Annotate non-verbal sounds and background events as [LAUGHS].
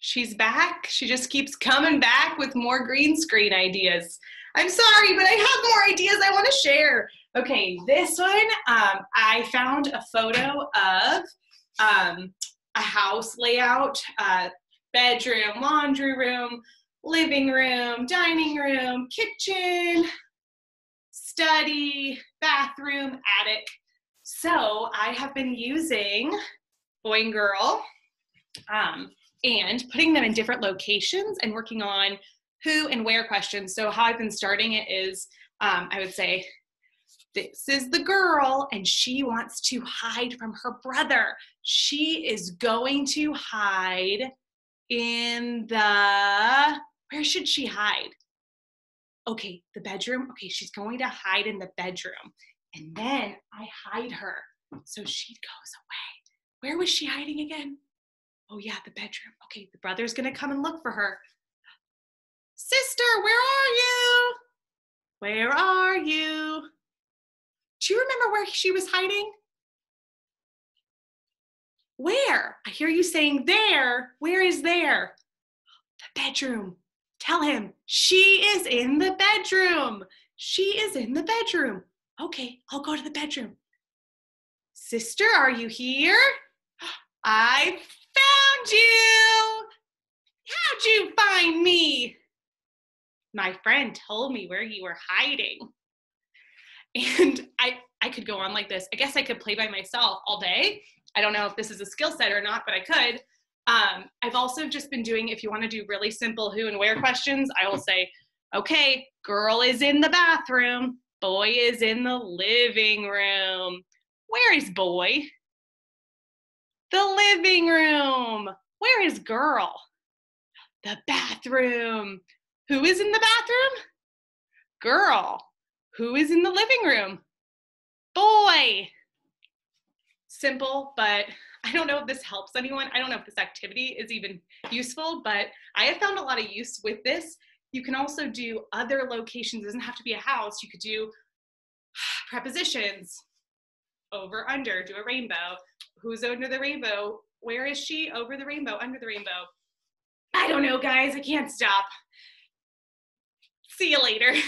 She's back. She just keeps coming back with more green screen ideas. I'm sorry, but I have more ideas I want to share. Okay, this one, um, I found a photo of um, a house layout, uh, bedroom, laundry room, living room, dining room, kitchen, study, bathroom, attic. So I have been using Boy and Girl um, and putting them in different locations and working on who and where questions. So how I've been starting it is um, I would say, this is the girl and she wants to hide from her brother. She is going to hide in the, where should she hide? Okay, the bedroom. Okay, she's going to hide in the bedroom. And then I hide her. So she goes away. Where was she hiding again? Oh, yeah, the bedroom. Okay, the brother's gonna come and look for her. Sister, where are you? Where are you? Do you remember where she was hiding? Where? I hear you saying there. Where is there? The bedroom. Tell him she is in the bedroom. She is in the bedroom. Okay, I'll go to the bedroom. Sister, are you here? [GASPS] I found you. How'd you find me? My friend told me where you were hiding. And I, I could go on like this. I guess I could play by myself all day. I don't know if this is a skill set or not, but I could. Um, I've also just been doing, if you want to do really simple who and where questions, I will say, okay, girl is in the bathroom, boy is in the living room. Where is boy? The living room. Where is girl? The bathroom. Who is in the bathroom? Girl. Who is in the living room? Boy. Simple, but [LAUGHS] I don't know if this helps anyone. I don't know if this activity is even useful, but I have found a lot of use with this. You can also do other locations. It doesn't have to be a house. You could do [SIGHS] prepositions, over, under, do a rainbow. Who's under the rainbow? Where is she? Over the rainbow, under the rainbow. I don't know, guys. I can't stop. See you later. [LAUGHS]